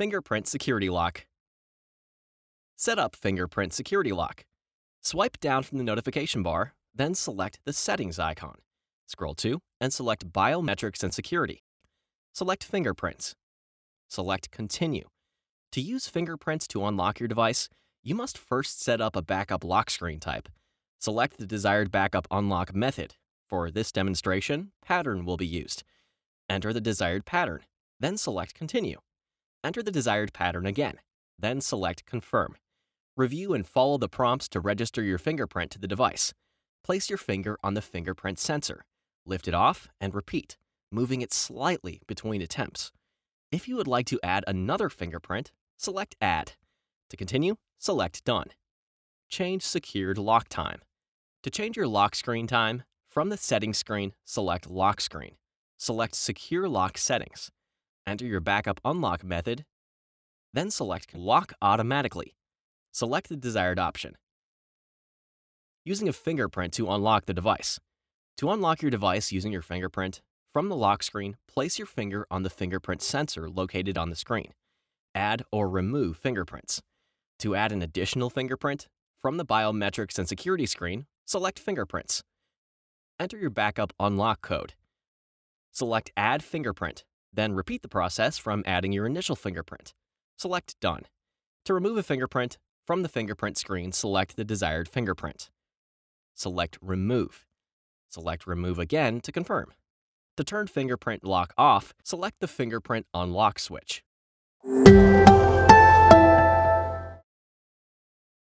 Fingerprint Security Lock. Set up Fingerprint Security Lock. Swipe down from the notification bar, then select the Settings icon. Scroll to and select Biometrics and Security. Select Fingerprints. Select Continue. To use fingerprints to unlock your device, you must first set up a backup lock screen type. Select the desired backup unlock method. For this demonstration, pattern will be used. Enter the desired pattern, then select Continue. Enter the desired pattern again, then select Confirm. Review and follow the prompts to register your fingerprint to the device. Place your finger on the fingerprint sensor. Lift it off and repeat, moving it slightly between attempts. If you would like to add another fingerprint, select Add. To continue, select Done. Change Secured Lock Time. To change your lock screen time, from the Settings screen, select Lock Screen. Select Secure Lock Settings. Enter your backup unlock method, then select Lock Automatically. Select the desired option. Using a fingerprint to unlock the device. To unlock your device using your fingerprint, from the lock screen, place your finger on the fingerprint sensor located on the screen. Add or remove fingerprints. To add an additional fingerprint, from the Biometrics and Security screen, select Fingerprints. Enter your backup unlock code. Select Add Fingerprint, then repeat the process from adding your initial fingerprint. Select Done. To remove a fingerprint, from the fingerprint screen, select the desired fingerprint. Select Remove. Select Remove again to confirm. To turn fingerprint lock off, select the fingerprint unlock switch.